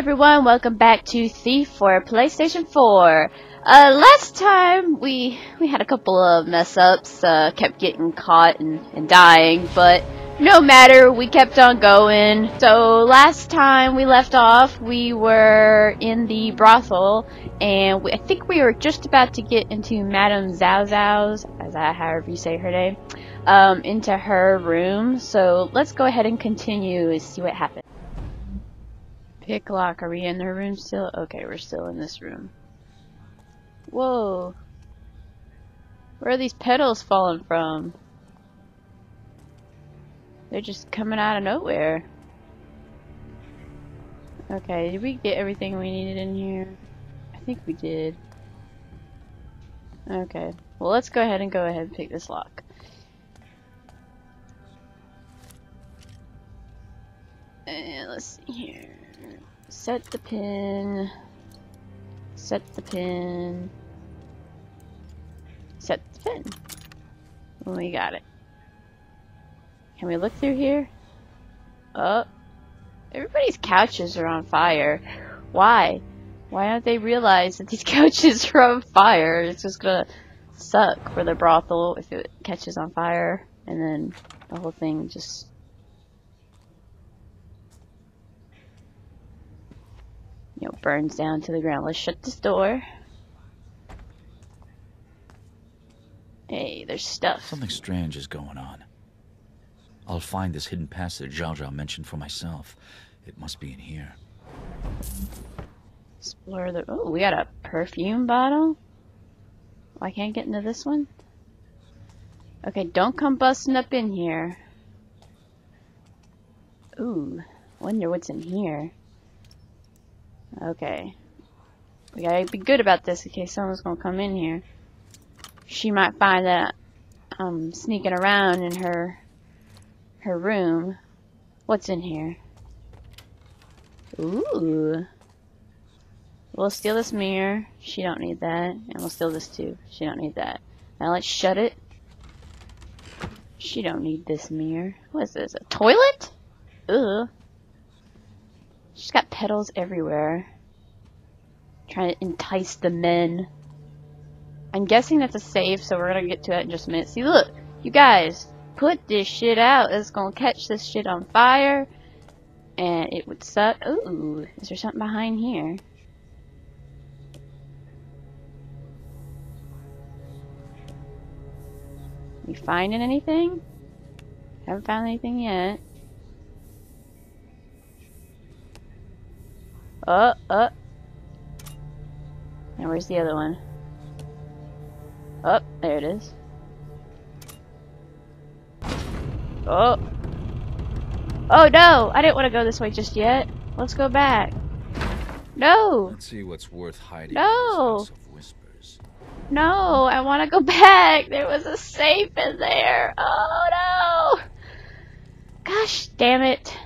everyone, welcome back to Thief for PlayStation 4. Uh, last time we we had a couple of mess ups, uh, kept getting caught and, and dying, but no matter, we kept on going. So last time we left off, we were in the brothel, and we, I think we were just about to get into Madame Xiao Xiao's, as I, however you say her name, um, into her room. So let's go ahead and continue and see what happens. Pick lock. Are we in their room still? Okay, we're still in this room. Whoa. Where are these petals falling from? They're just coming out of nowhere. Okay, did we get everything we needed in here? I think we did. Okay, well let's go ahead and go ahead and pick this lock. And let's see here. Set the pin. Set the pin. Set the pin. We got it. Can we look through here? Oh. Everybody's couches are on fire. Why? Why don't they realize that these couches are on fire? It's just gonna suck for the brothel if it catches on fire and then the whole thing just you know burns down to the ground. Let's shut this door. Hey, there's stuff. Something strange is going on. I'll find this hidden passage Xiao Xiao mentioned for myself. It must be in here. Explore the. Oh, we got a perfume bottle. Oh, I can't get into this one. Okay, don't come busting up in here. Ooh, wonder what's in here. Okay. We gotta be good about this in case someone's gonna come in here. She might find that I'm sneaking around in her her room. What's in here? Ooh. We'll steal this mirror. She don't need that. And we'll steal this too. She don't need that. Now let's shut it. She don't need this mirror. What is this? A toilet? Ugh. She's got petals everywhere. Trying to entice the men. I'm guessing that's a safe, so we're gonna get to that in just a minute. See, look! You guys! Put this shit out. It's gonna catch this shit on fire. And it would suck. Ooh, is there something behind here? You finding anything? Haven't found anything yet. Oh, oh. And where's the other one? Oh, there it is. Oh. Oh no! I didn't want to go this way just yet. Let's go back. No! Let's see what's worth hiding No! No, I want to go back. There was a safe in there. Oh no! Gosh damn it.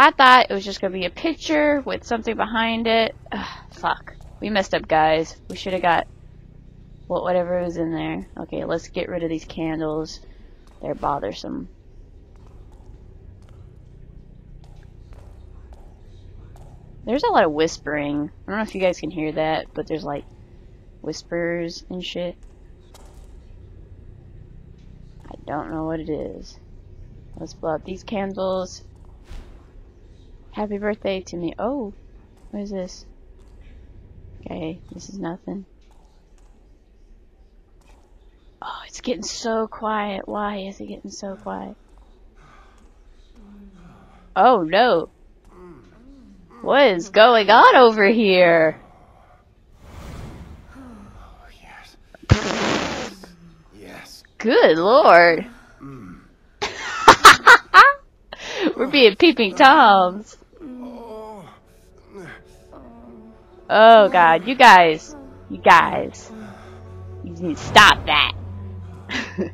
I thought it was just going to be a picture with something behind it. Ugh, fuck. We messed up, guys. We should have got what whatever was in there. Okay, let's get rid of these candles. They're bothersome. There's a lot of whispering. I don't know if you guys can hear that, but there's like whispers and shit. I don't know what it is. Let's blow up these candles. Happy birthday to me. Oh, what is this? Okay, this is nothing. Oh, it's getting so quiet. Why is it getting so quiet? Oh no. What is going on over here? yes. Yes. Good lord. We're being peeping toms. Oh god, you guys. You guys. You need to stop that.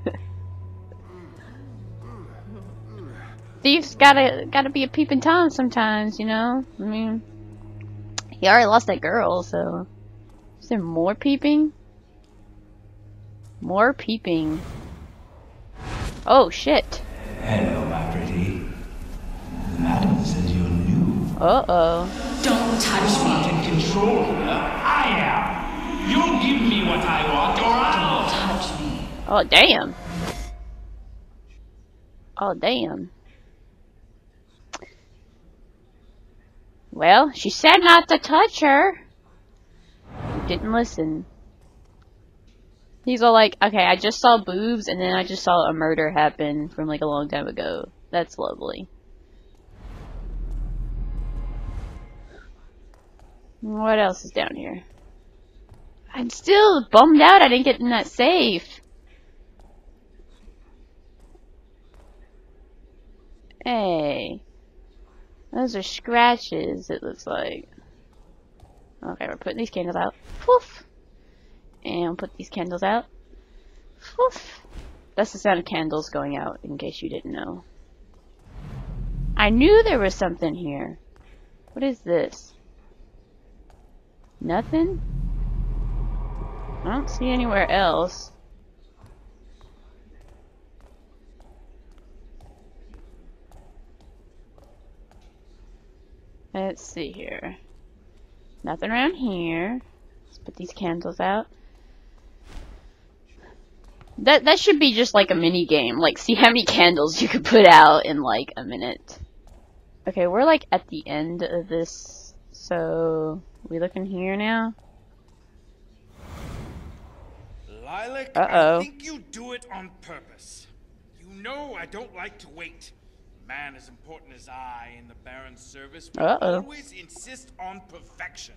Thief's gotta gotta be a peeping tom sometimes, you know? I mean he already lost that girl, so is there more peeping? More peeping. Oh shit. Hello, my pretty. Madam says you're new Uh-oh. Don't touch me. In. I am. You give me what I want, or I'll. Touch me. Oh, damn. Oh, damn. Well, she said not to touch her. Didn't listen. He's all like, okay, I just saw boobs and then I just saw a murder happen from like a long time ago. That's lovely. What else is down here? I'm still bummed out I didn't get in that safe. Hey. Those are scratches, it looks like. Okay, we're putting these candles out. Poof! And we'll put these candles out. Poof! That's the sound of candles going out, in case you didn't know. I knew there was something here. What is this? Nothing? I don't see anywhere else. Let's see here. Nothing around here. Let's put these candles out. That that should be just like a mini game. Like, see how many candles you could put out in like a minute. Okay, we're like at the end of this. So, we looking here now? Lilac, Uh-oh. I think you do it on purpose. You know I don't like to wait. A man as important as I in the Baron's service will Uh-oh. always insist on perfection.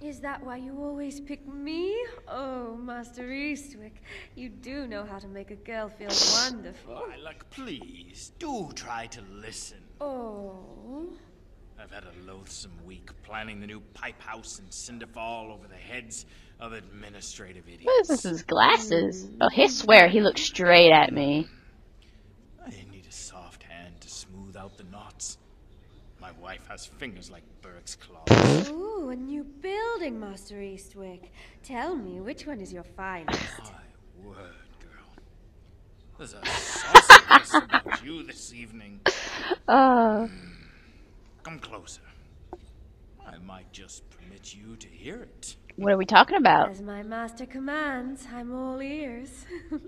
Is that why you always pick me? Oh, Master Eastwick, you do know how to make a girl feel wonderful. Lilac, please, do try to listen. Oh. I've had a loathsome week planning the new pipe house in Cinderfall over the heads of administrative idiots. What is this? His glasses? Oh, he swear he looks straight at me. I need a soft hand to smooth out the knots. My wife has fingers like Burke's claws. Ooh, a new building, Master Eastwick. Tell me, which one is your finest? My word, girl. There's a sauciness about you this evening. Oh. Come closer. I might just permit you to hear it. What are we talking about? As my master commands, I'm all ears.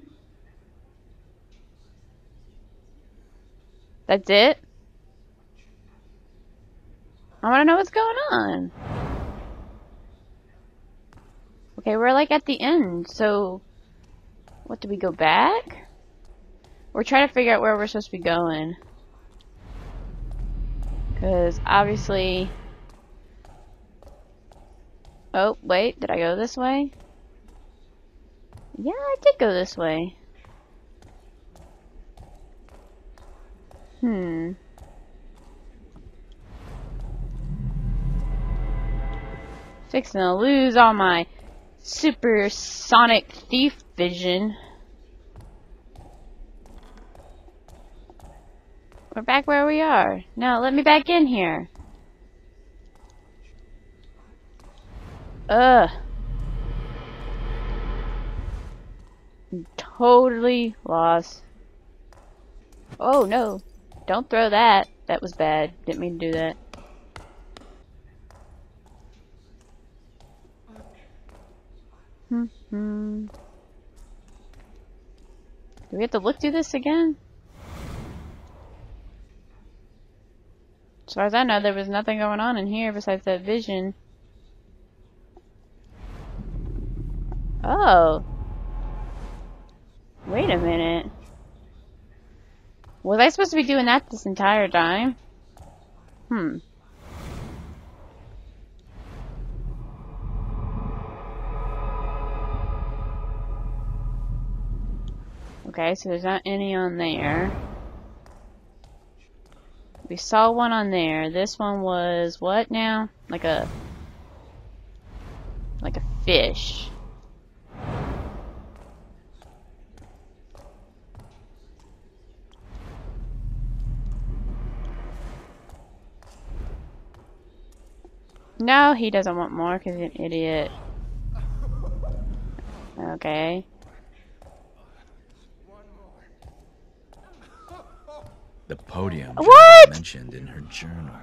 That's it? I want to know what's going on. Okay, we're like at the end, so what do we go back? We're trying to figure out where we're supposed to be going. Cause obviously Oh, wait, did I go this way? Yeah, I did go this way. Hmm. Fixing to lose all my supersonic thief vision. We're back where we are. No, let me back in here. Ugh. I'm totally lost. Oh no. Don't throw that. That was bad. Didn't mean to do that. Hmm. hmm. Do we have to look through this again? As far as I know, there was nothing going on in here besides that vision. Oh. Wait a minute. Was I supposed to be doing that this entire time? Hmm. Okay, so there's not any on there. We saw one on there. This one was what now? Like a like a fish. No, he doesn't want more because he's an idiot. Okay. The podium What? mentioned in her journal.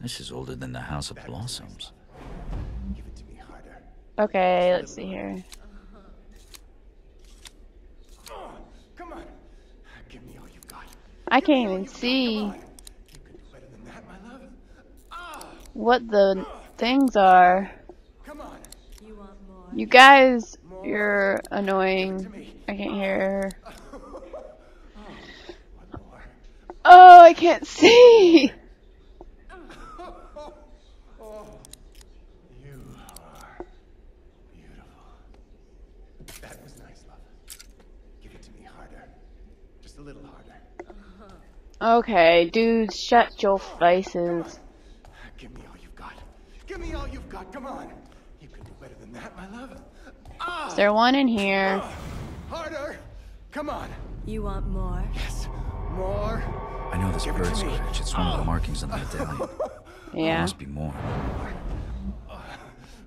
This is older than the House of Blossoms. Give it to me harder. Okay, let's see here. Come on. Give me all you've got. I can't even see You can do better than that, my love. Ah, what the things are. You? You guys, you're annoying. I can't hear. Oh, I can't see. You are beautiful. That was nice, love. Give it to me harder. Just a little harder. Okay, dudes, shut your faces. Give me all you've got. Give me all you've got. Come on. You can do better than that, my love. Ah, Is there one in here? harder. Come on. You want more? Yes. More. I know this Give it bird me. scratch. It's one of the oh. markings on the medallion. There Yeah. must be more. Uh,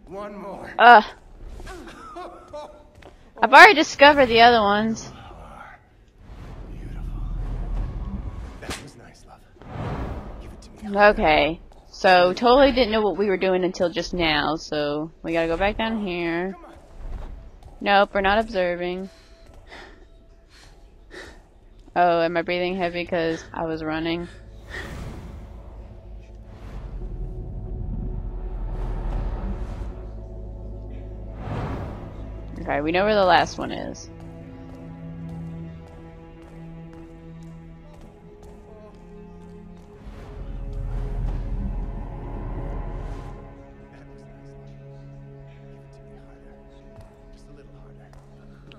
one more. Ugh. I've already discovered the other ones. Beautiful. That was nice, love. Give it to me. Okay. So, totally didn't know what we were doing until just now, so we gotta go back down here. Nope, we're not observing. Oh, am I breathing heavy because I was running? Okay, we know where the last one is.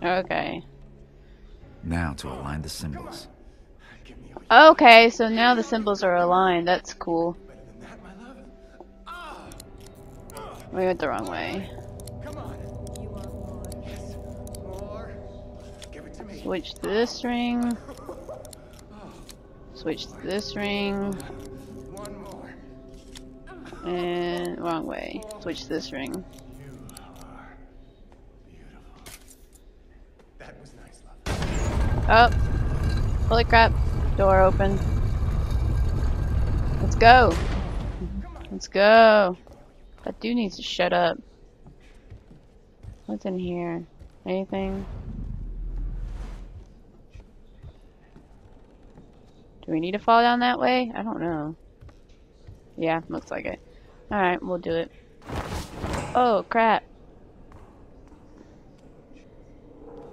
Okay. Now to align the symbols. Give me all you Okay, so now the symbols are aligned. That's cool. better than that, my love. We went the wrong way. come on. You want more? Yes. More. Give it to me. Switch to this ring. Switch to this ring. And wrong way. Switch to this ring. You are beautiful. That was nice, love. Oh! Holy crap. Door open. Let's go. Let's go. That dude needs to shut up. What's in here? Anything? Do we need to fall down that way? I don't know. Yeah, looks like it. Alright, we'll do it. Oh, crap.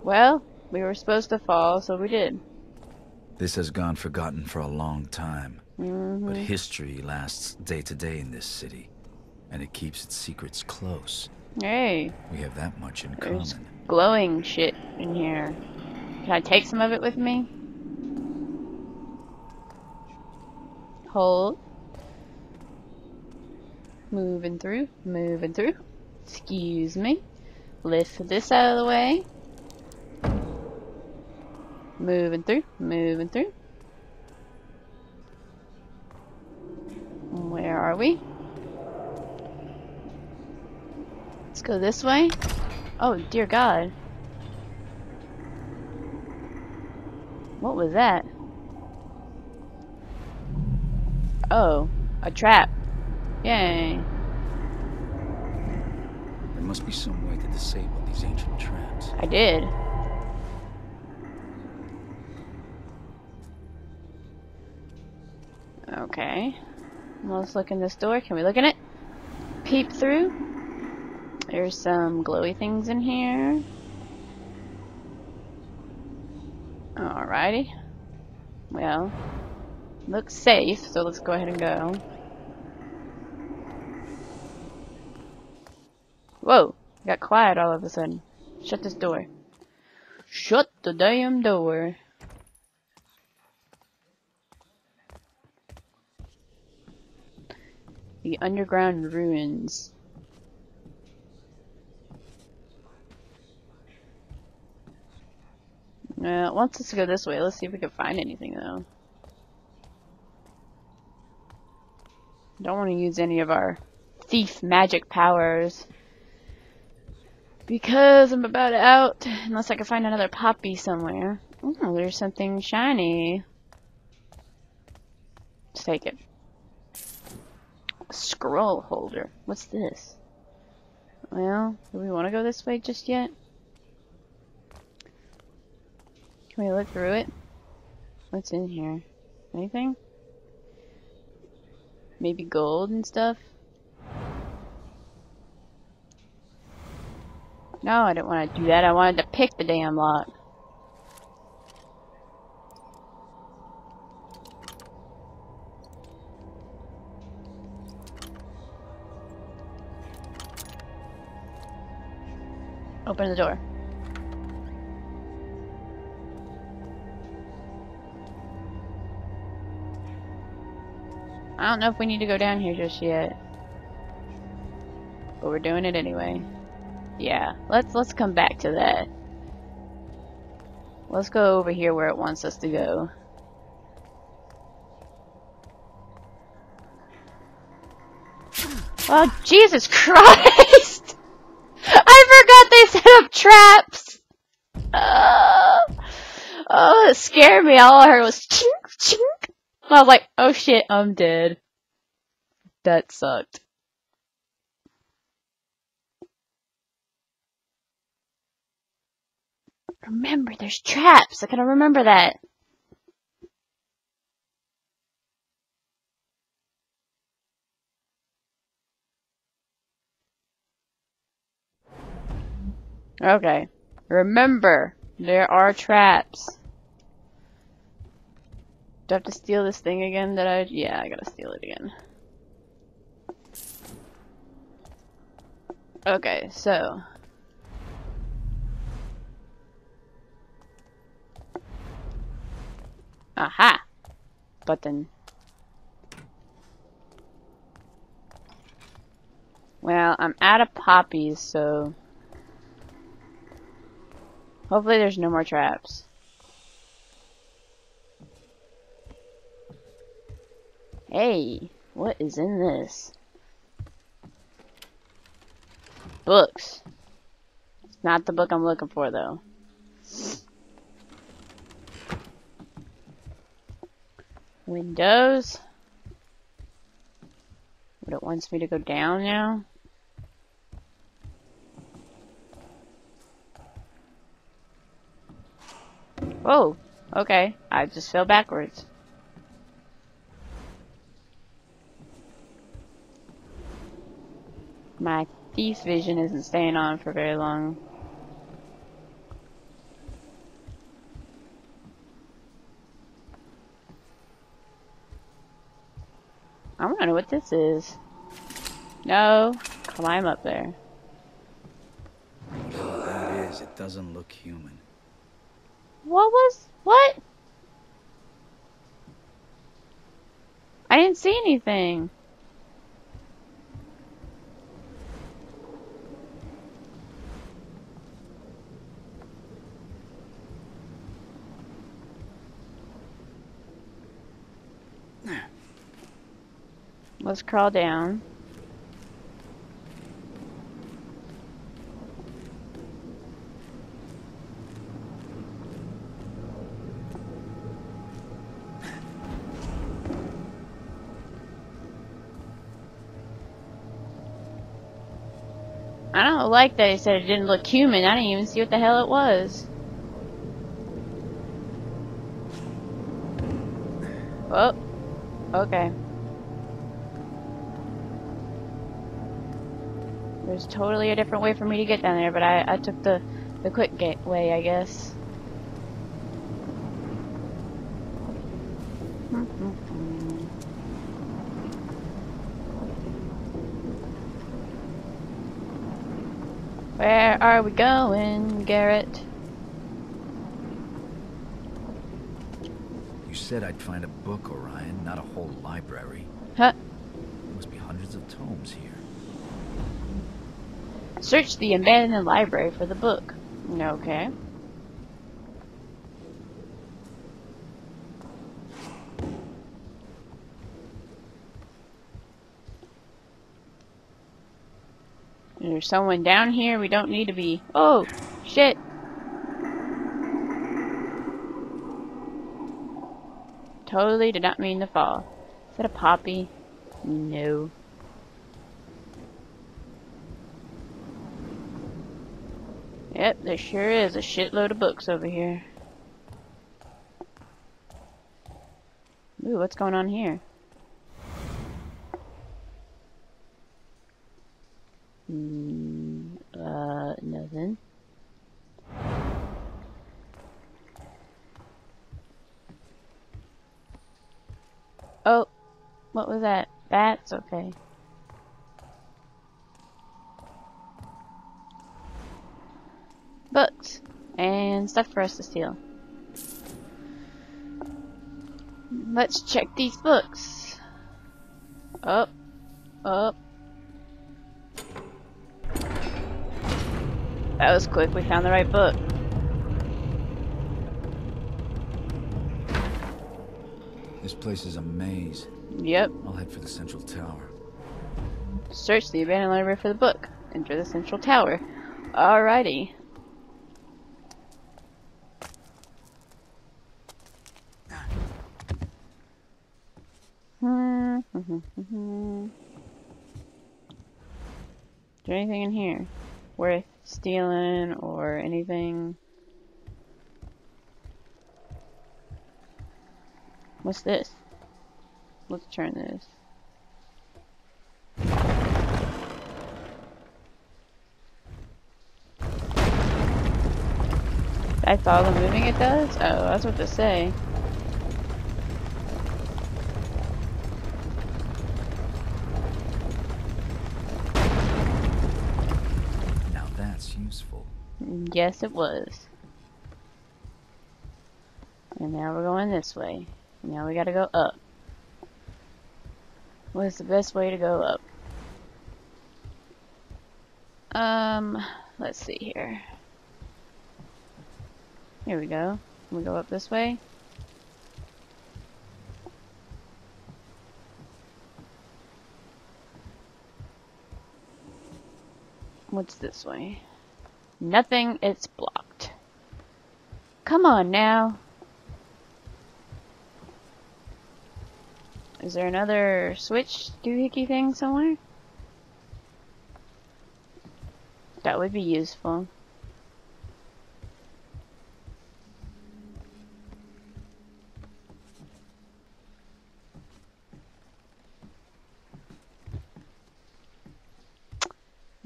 Well, we were supposed to fall, so we did. This has gone forgotten for a long time. Mm-hmm. But history lasts day to day in this city. And it keeps its secrets close. Hey, We have that much in there's common. glowing shit in here. Can I take some of it with me? Hold. Moving through, moving through. Excuse me. Lift this out of the way. Moving through, moving through. Where are we? Let's go this way. Oh, dear God. What was that? Oh, a trap. Yay. There must be some way to disable these ancient traps. I did. Okay. Let's look in this door. Can we look in it? Peep through. There's some glowy things in here. Alrighty. Well, looks safe, so let's go ahead and go. Whoa, got quiet all of a sudden. Shut this door. Shut the damn door. The underground ruins. Uh, wants us to go this way. Let's see if we can find anything though. Don't want to use any of our thief magic powers. Because I'm about out, unless I can find another poppy somewhere. Oh, there's something shiny. Let's take it. Scroll holder. What's this? Well, do we want to go this way just yet? Can we look through it? What's in here? Anything? Maybe gold and stuff? No, I didn't want to do that. I wanted to pick the damn lock. Open the door. I don't know if we need to go down here just yet. But we're doing it anyway. Yeah, let's let's come back to that. Let's go over here where it wants us to go. Oh, Jesus Christ! I set up traps! Uh, oh, it scared me. All I heard was chink, chink. I was like, oh shit, I'm dead. That sucked. Remember, there's traps. I gotta remember that. Okay. Remember, there are traps. Do I have to steal this thing again that I... Yeah, I gotta steal it again. Okay, so... Aha! Button. Well, I'm out of poppies, so... Hopefully there's no more traps. Hey, what is in this? Books. It's not the book I'm looking for, though. Windows. But it wants me to go down now. Whoa, okay. I just fell backwards. My thief vision isn't staying on for very long. I wanna know what this is. No, climb up there. That is, it doesn't look human. What was, what? I didn't see anything. Let's crawl down. I don't like that he said it didn't look human. I didn't even see what the hell it was. Oh, okay. There's totally a different way for me to get down there, but I, I took the, the quick way, I guess. Where are we going, Garrett? You said I'd find a book, Orion, not a whole library. Huh? There must be hundreds of tomes here. Search the abandoned library for the book. Okay. There's someone down here we don't need to be. Oh, shit. Totally did not mean to fall. Is that a poppy? No. Yep, there sure is a shitload of books over here. Ooh, what's going on here? Hmm, uh, nothing. Oh, what was that? Bats? Okay. Books. And stuff for us to steal. Let's check these books. Up. Up. That was quick. We found the right book. This place is a maze. Yep. I'll head for the central tower. Search the abandoned library for the book. Enter the central tower. Alrighty. Is there anything in here worth stealing or anything? What's this? Let's turn this. That's all the moving it does? Oh, that's what to say. Yes, it was. And now we're going this way. Now we gotta go up. What's the best way to go up? Um, let's see here. Here we go. Can we go up this way? What's this way? Nothing, it's blocked. Come on now. Is there another switch doohickey thing somewhere? That would be useful.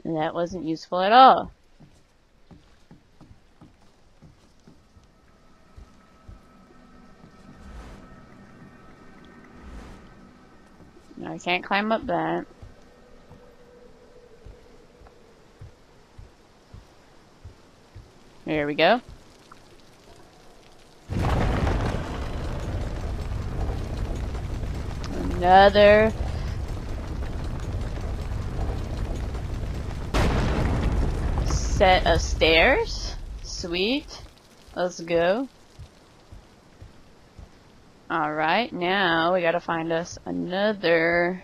That wasn't useful at all. Can't climb up that. There we go. Another set of stairs. Sweet. Let's go. Alright, now we gotta find us another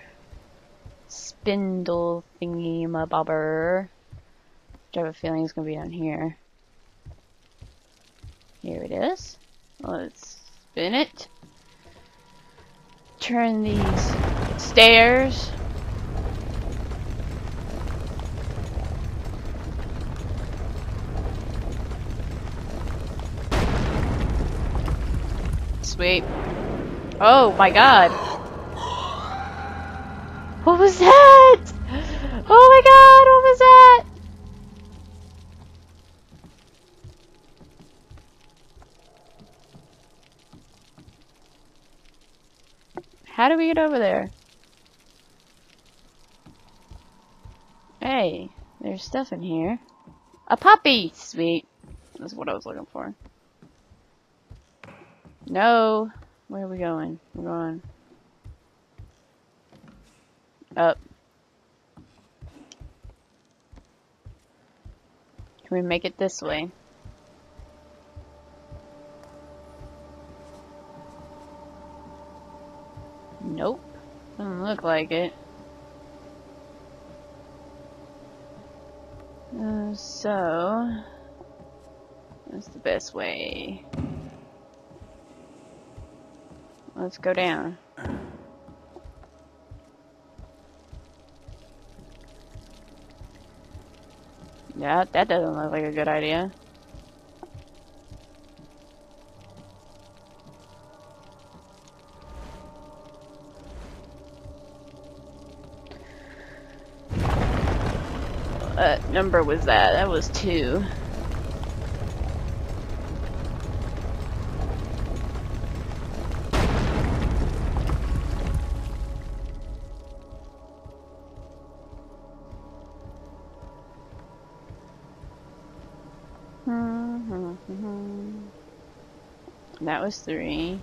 spindle thingy mabobber. Which I have a feeling is gonna be down here. Here it is. Let's spin it. Turn these stairs. Sweet. Oh my god. What was that? Oh my god, what was that? How do we get over there? Hey, there's stuff in here. A poppy! Sweet. That's what I was looking for. No. Where are we going? We're going up. Can we make it this way? Nope. Doesn't look like it. Uh, so, that's the best way. Let's go down. Yeah, that doesn't look like a good idea. What number was that? That was two. Was three.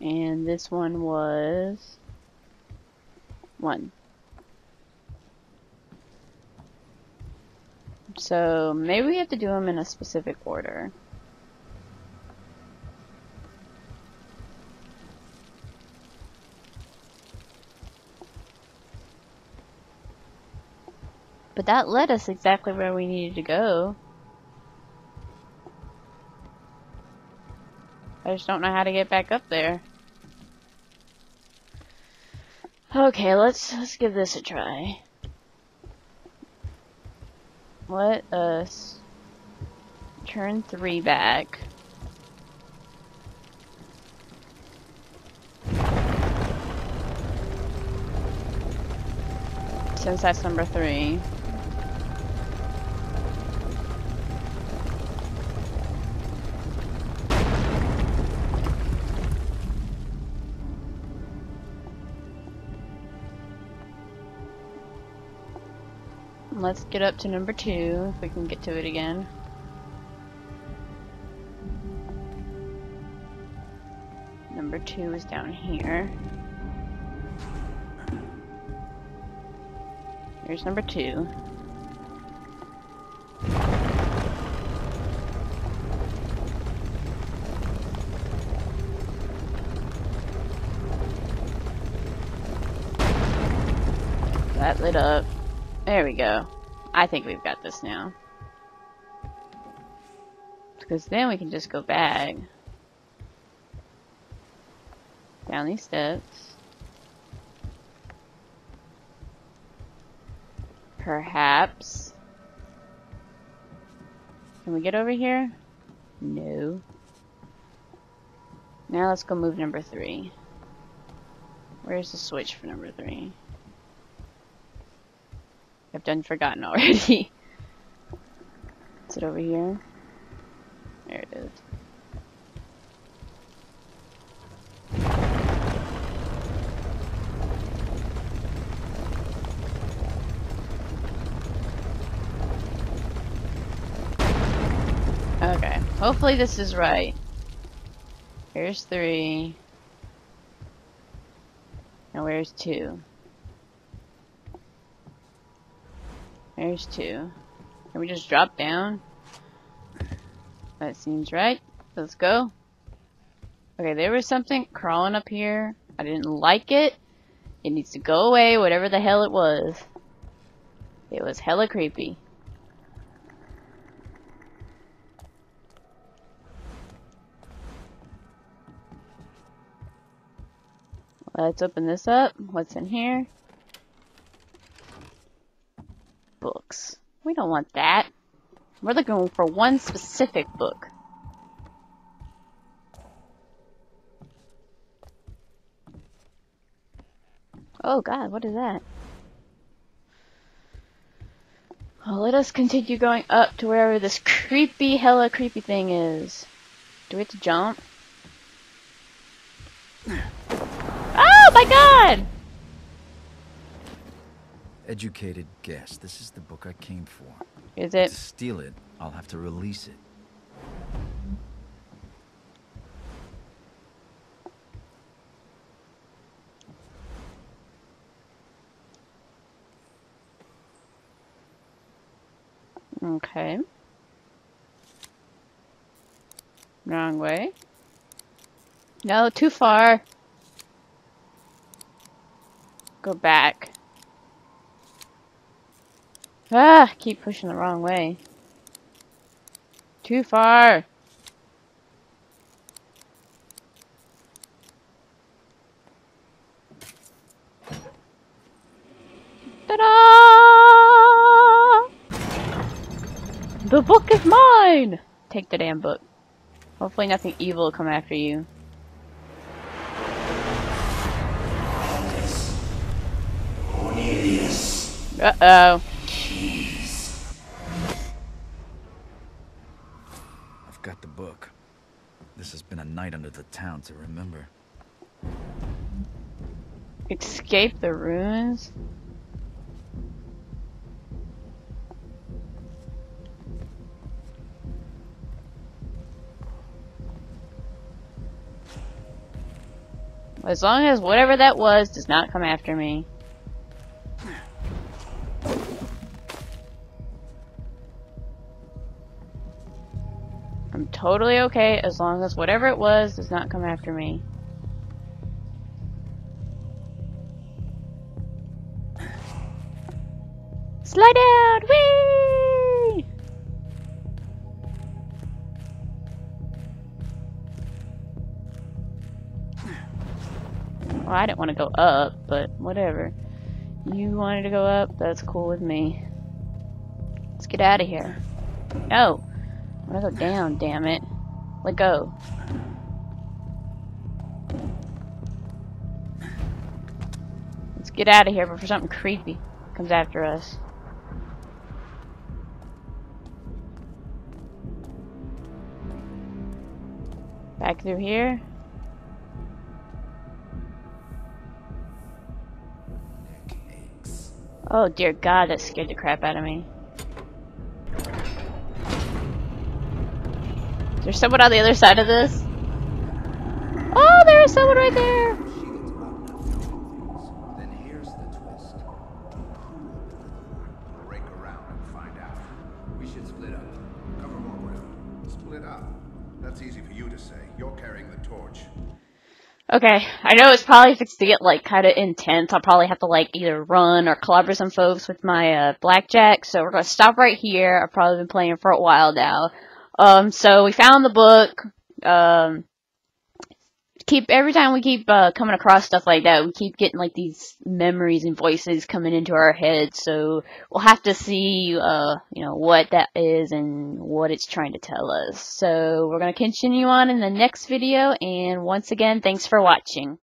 And this one was one. So maybe we have to do them in a specific order. But that led us exactly where we needed to go. I just don't know how to get back up there. Okay, let's let's give this a try. Let us turn three back. Since that's number three. Let's get up to number two, if we can get to it again. Number two is down here. Here's number two. That lit up. Go. I think we've got this now. Because then we can just go back. Down these steps. Perhaps. Can we get over here? No. Now let's go move number three. Where's the switch for number three? I've done forgotten already. is it over here? There it is. Okay, hopefully this is right. Here's three. Now where's two? There's two. Can we just drop down? That seems right. Let's go. Okay, there was something crawling up here. I didn't like it. It needs to go away, whatever the hell it was. It was hella creepy. Let's open this up. What's in here? Books. We don't want that. We're looking for one specific book. Oh god, what is that? Well, let us continue going up to wherever this creepy, hella creepy thing is. Do we have to jump? Oh my god! Educated guess. This is the book I came for. Is To it? steal it, I'll have to release it. Okay. Wrong way. No, too far. Go back. Ah, keep pushing the wrong way. Too far. The book is mine! Take the damn book. Hopefully nothing evil will come after you. Uh-oh. Town to remember. Escape the ruins? As long as whatever that was does not come after me. I'm totally okay as long as whatever it was does not come after me. Slide down! Whee! Well, I didn't want to go up, but whatever. You wanted to go up, that's cool with me. Let's get out of here. No! I want to go down, damn it. Let go. Let's get out of here before something creepy comes after us. Back through here. Oh dear god, that scared the crap out of me. Is there someone on the other side of this? Oh, there is someone right there! Okay, I know it's probably fixed to get like kind of intense. I'll probably have to like either run or collaborate some folks with my uh, blackjack. So we're gonna stop right here. I've probably been playing for a while now. Um, so we found the book. Um, keep every time we keep uh, coming across stuff like that, we keep getting like these memories and voices coming into our heads. So we'll have to see, uh, you know, what that is and what it's trying to tell us. So we're gonna continue on in the next video. And once again, thanks for watching.